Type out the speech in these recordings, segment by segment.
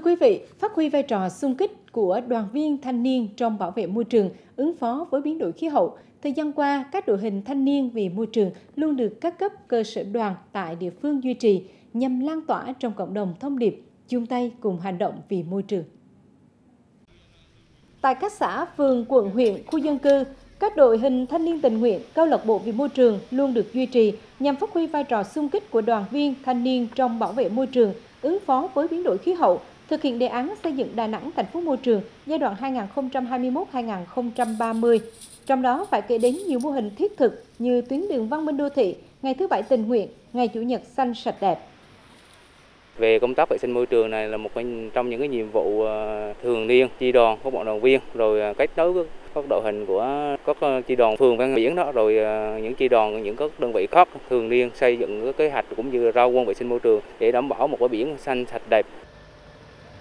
Thưa quý vị, phát huy vai trò xung kích của đoàn viên thanh niên trong bảo vệ môi trường, ứng phó với biến đổi khí hậu, thời gian qua, các đội hình thanh niên vì môi trường luôn được các cấp cơ sở đoàn tại địa phương duy trì nhằm lan tỏa trong cộng đồng thông điệp chung tay cùng hành động vì môi trường. Tại các xã, phường, quận, huyện, khu dân cư, các đội hình thanh niên tình nguyện, câu lạc bộ vì môi trường luôn được duy trì nhằm phát huy vai trò xung kích của đoàn viên thanh niên trong bảo vệ môi trường, ứng phó với biến đổi khí hậu, thực hiện đề án xây dựng Đà Nẵng thành phố môi trường giai đoạn 2021-2030. Trong đó phải kể đến nhiều mô hình thiết thực như tuyến đường văn minh đô thị, ngày thứ bảy tình nguyện, ngày chủ nhật xanh sạch đẹp. Về công tác vệ sinh môi trường này là một trong những cái nhiệm vụ ờ, thường niên chi đoàn của bọn đoàn viên rồi ờ, kết nối các đội hình của các ờ, chi đoàn phường ven biển đó rồi những chi đoàn những các đơn vị khác thường niên xây dựng cái kế hoạch cũng như ra quân vệ sinh môi trường để đảm bảo một cái biển xanh sạch đẹp.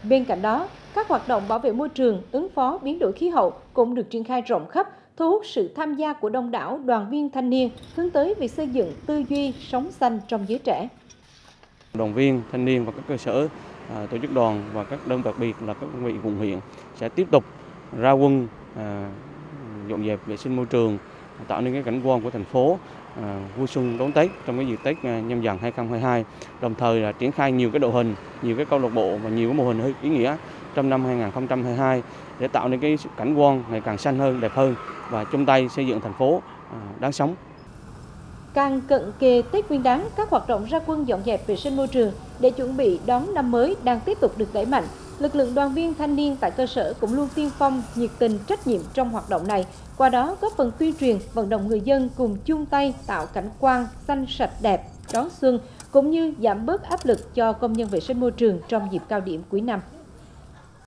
Bên cạnh đó, các hoạt động bảo vệ môi trường, ứng phó biến đổi khí hậu cũng được triển khai rộng khắp, thu hút sự tham gia của đông đảo đoàn viên thanh niên hướng tới việc xây dựng tư duy sống xanh trong giới trẻ. Đoàn viên, thanh niên và các cơ sở à, tổ chức đoàn và các đơn đặc biệt là các đơn vị quận huyện sẽ tiếp tục ra quân à, dọn dẹp vệ sinh môi trường, tạo nên cái cảnh quan của thành phố À, vui xuân đón Tết trong cái dịp Tết à, nhâm dần 2022. Đồng thời là triển khai nhiều cái đội hình, nhiều cái câu lạc bộ và nhiều cái mô hình ý nghĩa trong năm 2022 để tạo nên cái cảnh quan ngày càng xanh hơn, đẹp hơn và chung tay xây dựng thành phố à, đáng sống. Càng cận kề Tết Nguyên đán, các hoạt động ra quân dọn dẹp vệ sinh môi trường để chuẩn bị đón năm mới đang tiếp tục được đẩy mạnh. Lực lượng đoàn viên thanh niên tại cơ sở cũng luôn tiên phong, nhiệt tình, trách nhiệm trong hoạt động này, qua đó góp phần tuyên truyền, vận động người dân cùng chung tay tạo cảnh quan xanh sạch đẹp đón xuân cũng như giảm bớt áp lực cho công nhân vệ sinh môi trường trong dịp cao điểm cuối năm.